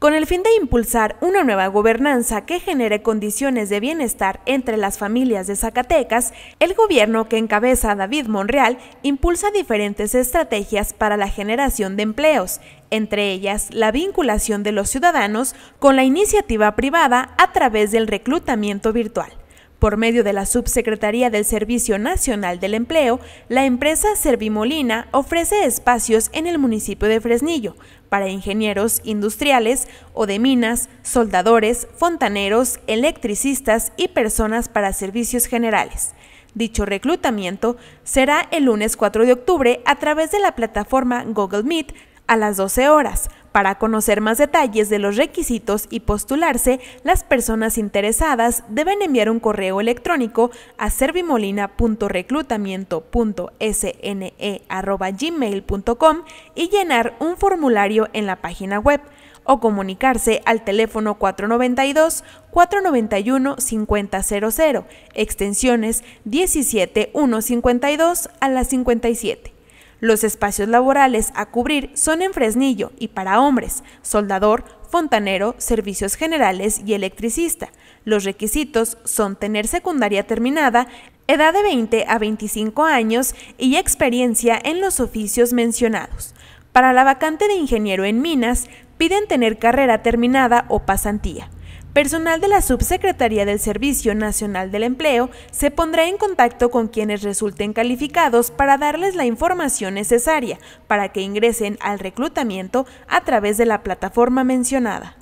Con el fin de impulsar una nueva gobernanza que genere condiciones de bienestar entre las familias de Zacatecas, el gobierno que encabeza David Monreal impulsa diferentes estrategias para la generación de empleos, entre ellas la vinculación de los ciudadanos con la iniciativa privada a través del reclutamiento virtual. Por medio de la Subsecretaría del Servicio Nacional del Empleo, la empresa Servimolina ofrece espacios en el municipio de Fresnillo para ingenieros industriales o de minas, soldadores, fontaneros, electricistas y personas para servicios generales. Dicho reclutamiento será el lunes 4 de octubre a través de la plataforma Google Meet a las 12 horas. Para conocer más detalles de los requisitos y postularse, las personas interesadas deben enviar un correo electrónico a servimolina.reclutamiento.sne.gmail.com y llenar un formulario en la página web o comunicarse al teléfono 492-491-5000, extensiones 17152 a las 57. Los espacios laborales a cubrir son en Fresnillo y para hombres, soldador, fontanero, servicios generales y electricista. Los requisitos son tener secundaria terminada, edad de 20 a 25 años y experiencia en los oficios mencionados. Para la vacante de ingeniero en minas, piden tener carrera terminada o pasantía. Personal de la Subsecretaría del Servicio Nacional del Empleo se pondrá en contacto con quienes resulten calificados para darles la información necesaria para que ingresen al reclutamiento a través de la plataforma mencionada.